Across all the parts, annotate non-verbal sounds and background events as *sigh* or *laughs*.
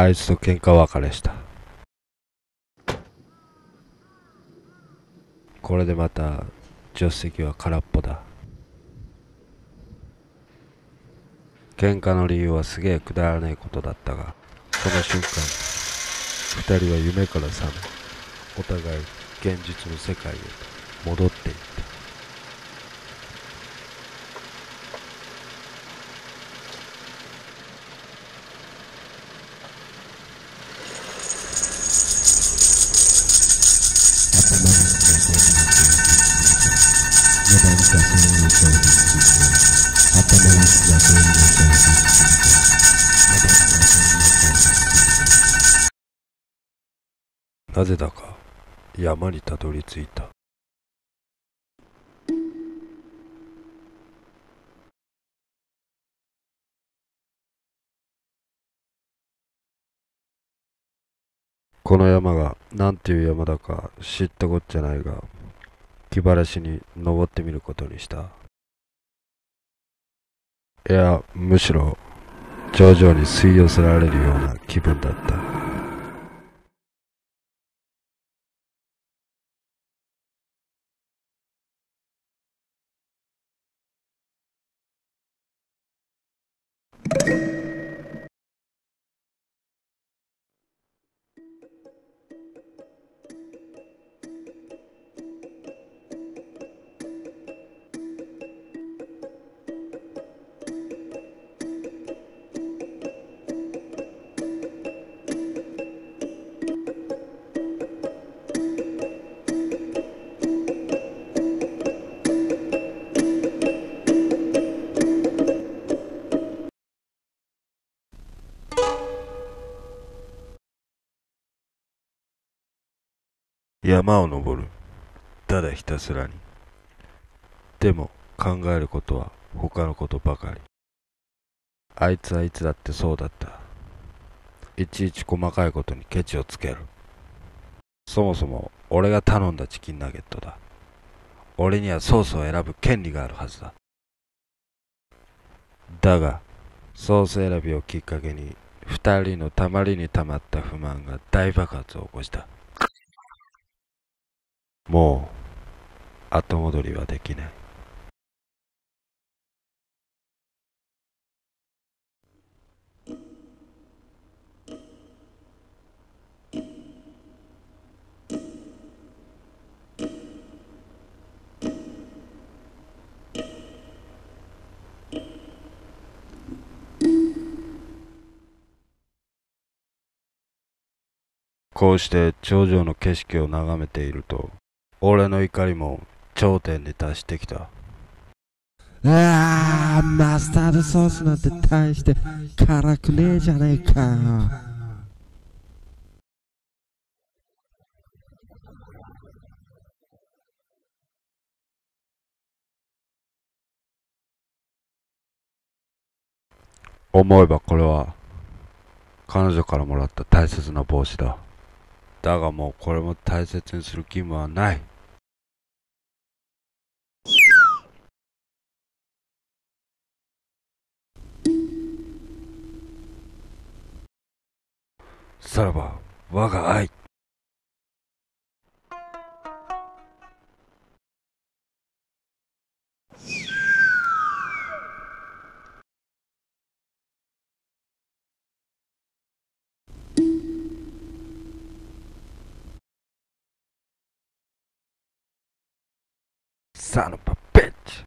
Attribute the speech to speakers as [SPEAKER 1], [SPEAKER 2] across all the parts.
[SPEAKER 1] あいつと喧嘩別れした。これでまた助手席は空っぽだ。喧嘩の理由はすげえくだらないことだったがその瞬間二人は夢から覚めお互い現実の世界へと戻っていった。なぜだか山にたどり着いた。この山が何ていう山だか知ったこっちゃないが気晴らしに登ってみることにした。いやむしろ頂上に吸い寄せられるような気分だった。山を登る。ただひたすらに。でも考えることは他のことばかり。あいつはいつだってそうだった。いちいち細かいことにケチをつける。そもそも俺が頼んだチキンナゲットだ。俺にはソースを選ぶ権利があるはずだ。だがソース選びをきっかけに二人のたまりにたまった不満が大爆発を起こした。もう後戻りはできない。こうして頂上の景色を眺めていると俺の怒りも頂点に達してきた。
[SPEAKER 2] ああマスタードソースなんて大して辛くねえじゃねえか。よ
[SPEAKER 1] 思えばこれは彼女からもらった大切な帽子だだがもうこれも大切にする義務はない。さらば我が愛サのパペッチ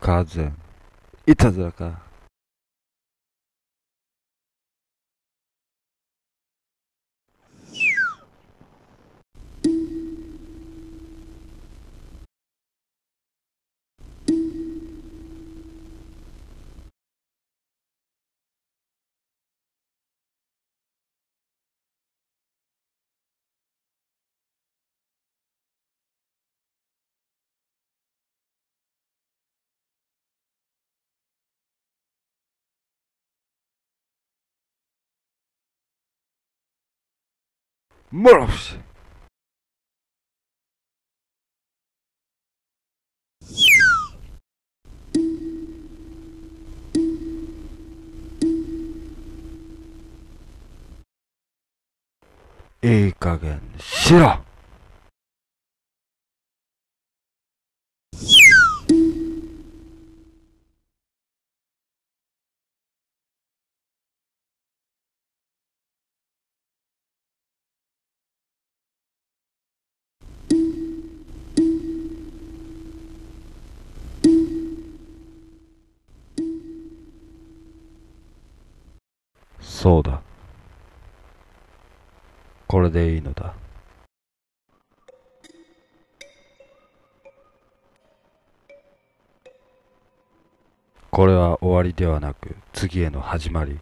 [SPEAKER 1] 風いたずらかもろしいそうだ。これでいいのだ。これは終わりではなく次への始まり。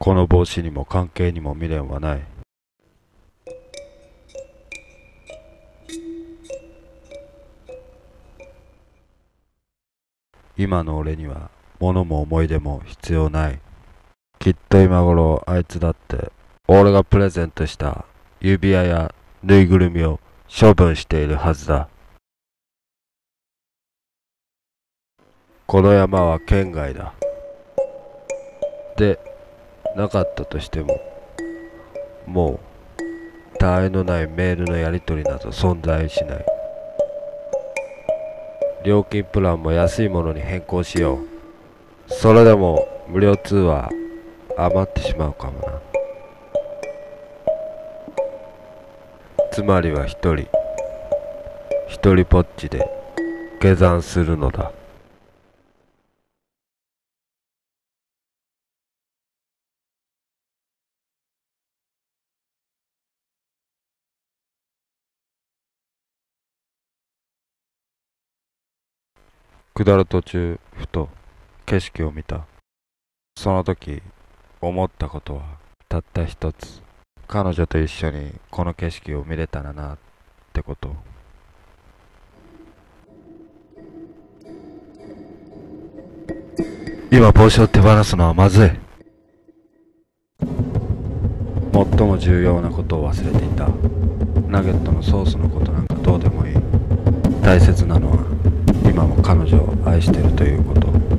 [SPEAKER 1] この帽子にも関係にも未練はない。今の俺には物も思い出も必要ない。きっと今頃あいつだって俺がプレゼントした指輪やぬいぐるみを処分しているはずだ。この山は県外だ。でなかったとしてももう他愛のないメールのやり取りなど存在しない。料金プランも安いものに変更しよう。それでも無料通話余ってしまうかもな。つまりは一人一人ぽっちで下山するのだ。下る途中ふと景色を見た。その時思ったことはたった一つ。彼女と一緒にこの景色を見れたらなってこと。今帽子を手放すのはまずい。最も重要なことを忘れていた。ナゲットのソースのことなんかどうでもいい。大切なのは今も彼女を愛してるということ。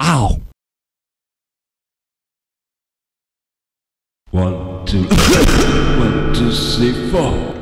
[SPEAKER 1] Ow. One, two, one, *laughs* two, three, four.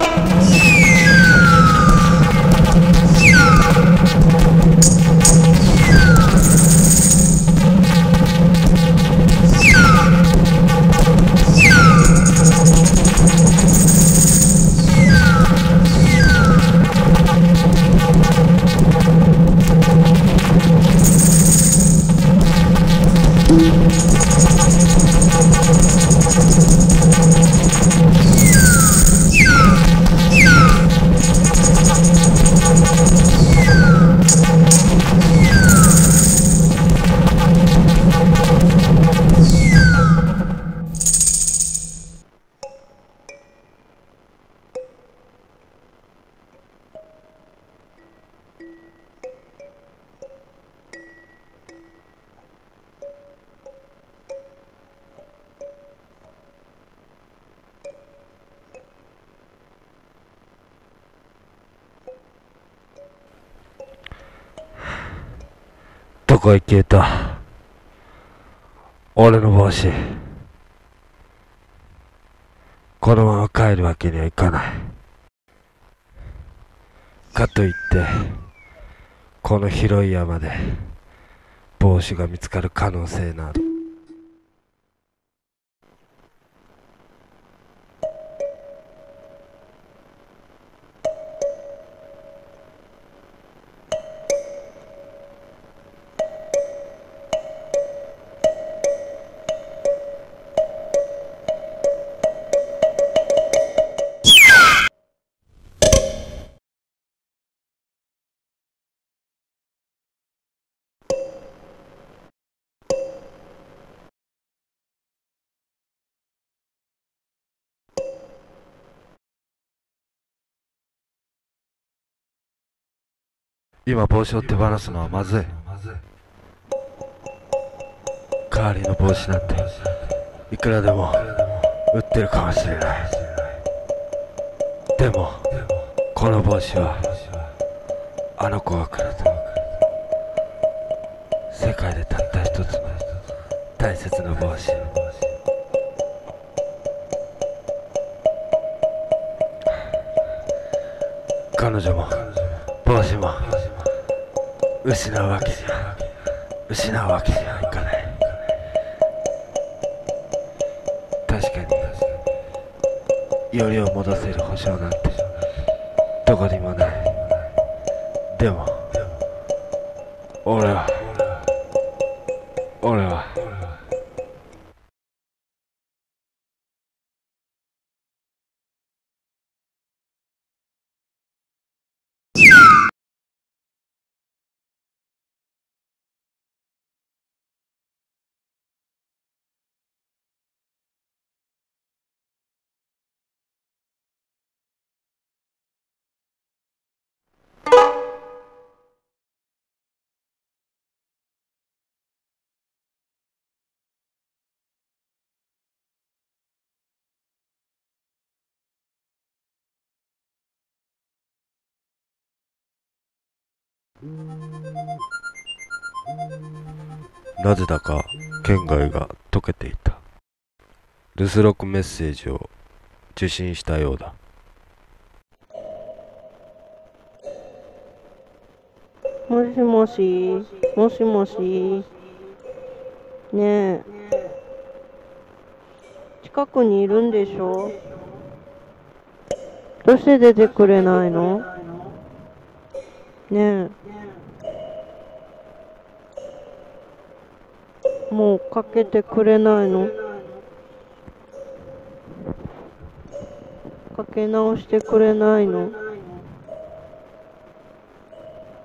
[SPEAKER 1] こへ消えた俺の帽子。このまま帰るわけにはいかない。かといってこの広い山で帽子が見つかる可能性など。今帽子を手放すのはまずい。代わりの帽子なんていくらでも売ってるかもしれない。でもこの帽子はあの子がくれた。世界でたった一つの大切な帽子。彼女も帽子も失うわけには失うわけにはいかない確かに。よりを戻せる保証なんてどこにもない。でも俺は俺は。なぜだか圏外が解けていた留守録メッセージを受信したようだ
[SPEAKER 3] もしもし、もしもし。ねえ。近くにいるんでしょ？どうして出てくれないの？ねえ。もうかけてくれないの？かけ直してくれないの？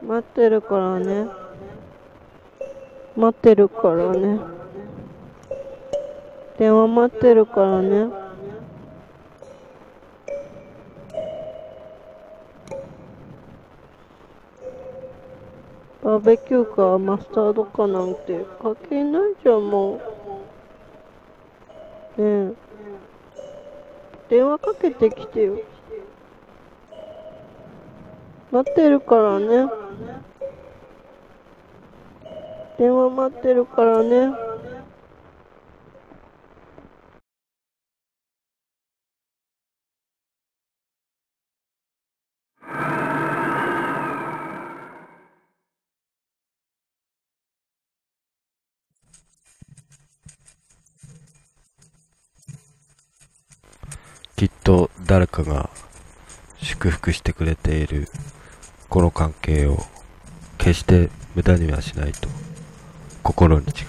[SPEAKER 3] 待ってるからね。待ってるからね。電話待ってるからね。バーベキューかマスタードかなんて。関係ないじゃんもう。ねえ。電話かけてきてよ。待ってるからね。電話待ってるからね。
[SPEAKER 1] と誰かが祝福してくれているこの関係を決して無駄にはしないと心に誓い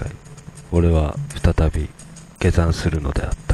[SPEAKER 1] 俺は再び下山するのであった。